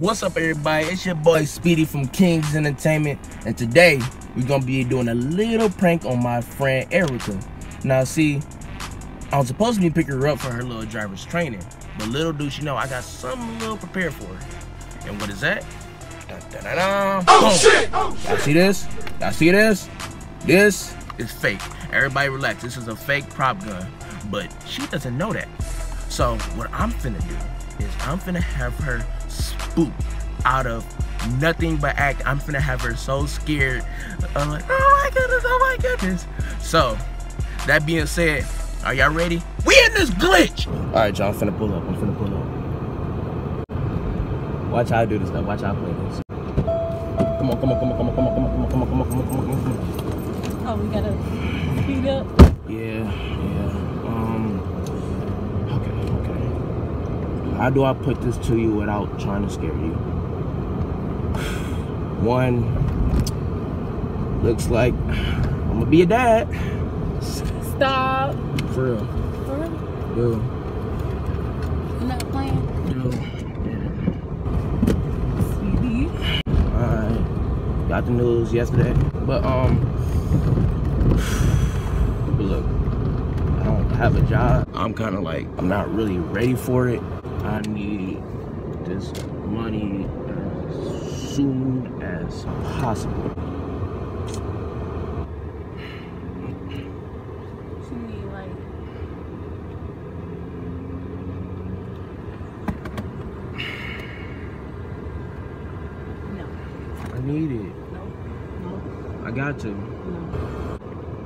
What's up, everybody? It's your boy Speedy from Kings Entertainment, and today we're gonna be doing a little prank on my friend Erica. Now, see, I was supposed to be picking her up for her little driver's training, but little do she know I got something a little prepared for her. And what is that? Dun, dun, dun, dun. Oh shit! Oh shit! Y'all see this? Y'all see this? This is fake. Everybody relax. This is a fake prop gun. But she doesn't know that. So what I'm finna do is I'm finna have her spook out of nothing but act. I'm finna have her so scared. I'm like, oh my goodness, oh my goodness. So that being said, are y'all ready? We in this glitch! Alright, y'all, I'm finna pull up. I'm finna pull up. Watch how I do this stuff. Watch how I play this. Come on, come on, come on, come on, come on, come on, come on, come on, come on, come on, come on, come on. Oh, we gotta speed up. Yeah, yeah. Um. Okay, okay. How do I put this to you without trying to scare you? One. Looks like I'm gonna be a dad. Stop. For real. For real? You're not playing? Speedy. Alright. Got the news yesterday. But um. But look. I don't have a job. I'm kind of like, I'm not really ready for it. I need this money as soon as possible. She need like. No. I need it. No. No. I got to. No.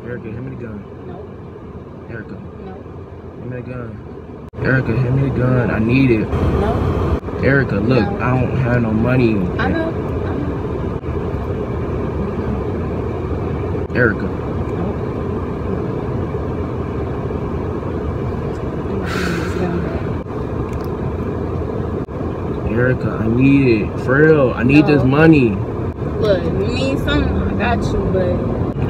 Erica, hand me the gun. No. Erica, No. hand me the gun. Erica, hand me the gun. I need it. No. Erica, look, No. I don't have no money. I know. I know. Erica, Erica, I need it. For real, I need this money. Look, you need something, I got you, but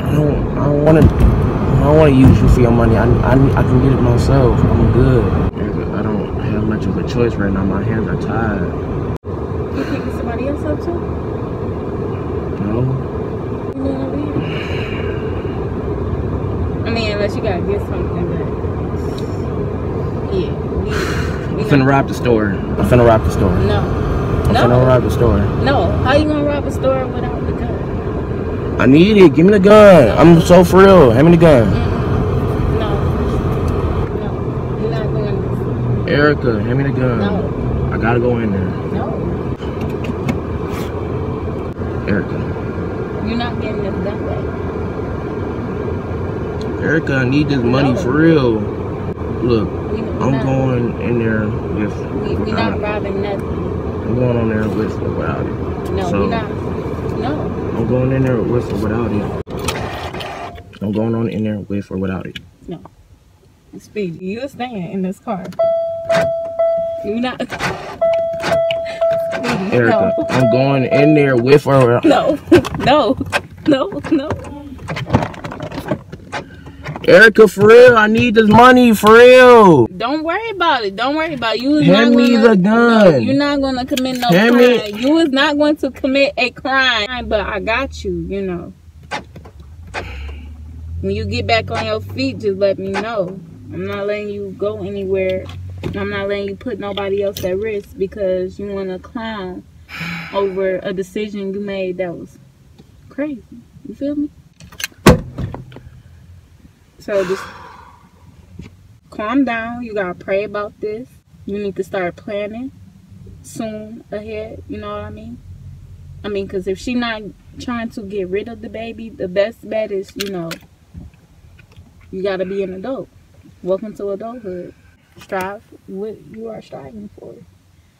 I don't, I don't want to, I don't want to use you for your money. I, I, I can get it myself. I'm good. Erica, I don't have much of a choice right now. My hands are tied. you picking somebody else up too? No? You doing over here? I mean, unless you gotta get something, but yeah, we, we I'm finna rob the store. I'm finna rob the store. No, I'm no. finna rob the store. no. How you gonna rob a store without the gun? I need it. Give me the gun. I'm so for real. Hand me the gun. Mm-mm. No, no, you're not doing this. Erica, hand me the gun. No, I gotta go in there. no, Erica. you're not getting this done back. Erica, I need this money No. for real. Look, We, I'm not, going in there with We, we without not robbing nothing. I'm going on there with or without it. No, So- we not. No, I'm going in there with or without it. I'm going on in there with or without it. no. Speed, you're staying in this car. Not. Erica, no. I'm going in there with her. No, no, no, no. Erica, for real, I need this money for real. Don't worry about it. Don't worry about it. You Hand not me gonna, the gun. No, you're not gonna commit no Hand crime. me- You is not going to commit a crime. But I got you. You know. When you get back on your feet, just let me know. I'm not letting you go anywhere. I'm not letting you put nobody else at risk because you want to clown over a decision you made that was crazy. You feel me? So just calm down. You gotta pray about this. You need to start planning soon ahead. You know what I mean? I mean, because if she not trying to get rid of the baby, the best bet is, you know, you gotta be an adult. Welcome to adulthood. Strive what you are striving for.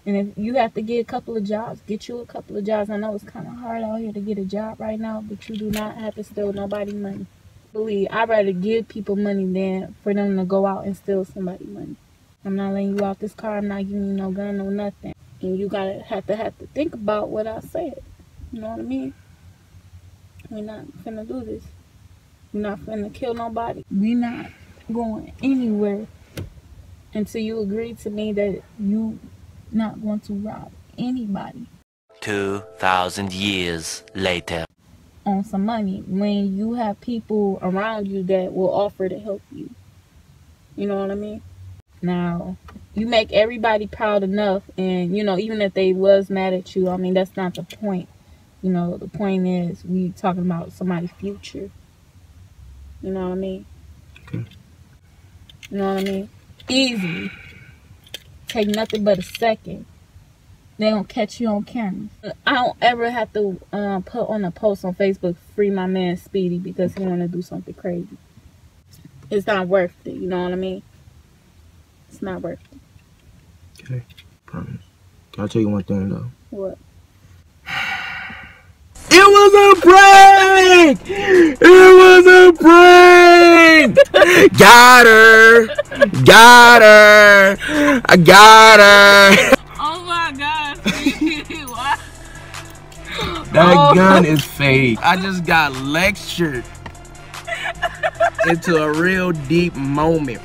And if you have to get a couple of jobs, get you a couple of jobs. I know it's kind of hard out here to get a job right now, but you do not have to steal nobody money. Believe I'd rather give people money than for them to go out and steal somebody money. I'm not letting you out this car. I'm not giving you no gun, no nothing. And you gotta have to have to think about what I said. You know what I mean? We're not finna do this. We're not finna kill nobody. We're not going anywhere until you agree to me that you not going to rob anybody. 2,000 years later. On some money when you have people around you that will offer to help you. You know what I mean? Now, you make everybody proud enough, and you know, even if they was mad at you, I mean, that's not the point. You know, the point is we talking about somebody's future. You know what I mean? Okay. You know what I mean? Easy. Take nothing but a second. They don't catch you on camera. I don't ever have to um, put on a post on Facebook, free my man Speedy because he want to do something crazy. It's not worth it. You know what I mean? It's not worth it. Okay. Promise. Can I tell you one thing though? What? It was a prank! It was a prank! Got her! Got her! I got her! Oh my God! That Oh. gun is fake. I just got lectured into a real deep moment.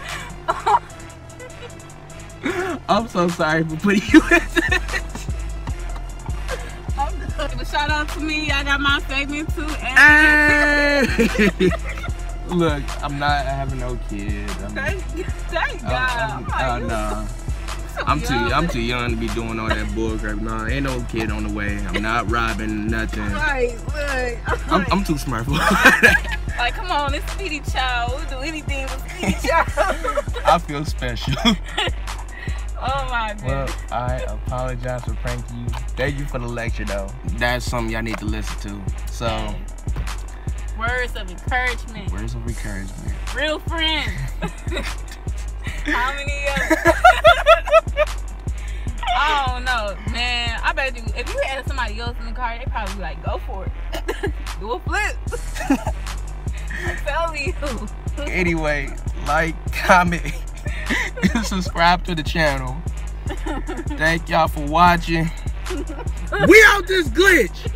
I'm so sorry for putting you into this. But shout out to me. I got my segment too. And Hey! Look, I'm not having no kids. I'm, thank, thank God. I'm, I'm I'm, uh, nah. so I'm too young. I'm too young to be doing all that bullcrap. Nah, ain't no kid on the way. I'm not robbing nothing. Right, look. I'm, I'm too smart for that. like, come on, it's Speedy Child. We'll do anything with Speedy Child. I feel special. oh my god. Well, I apologize for pranking you. Thank you for the lecture, though. That's something y'all need to listen to. So, Words of encouragement. words of encouragement. Real friends. How many of? I don't know, man. I bet you if you had somebody else in the car, they probably be like, go for it. Do a flip. I'm telling you. Anyway, like, comment, and subscribe to the channel. Thank y'all for watching. We out this glitch.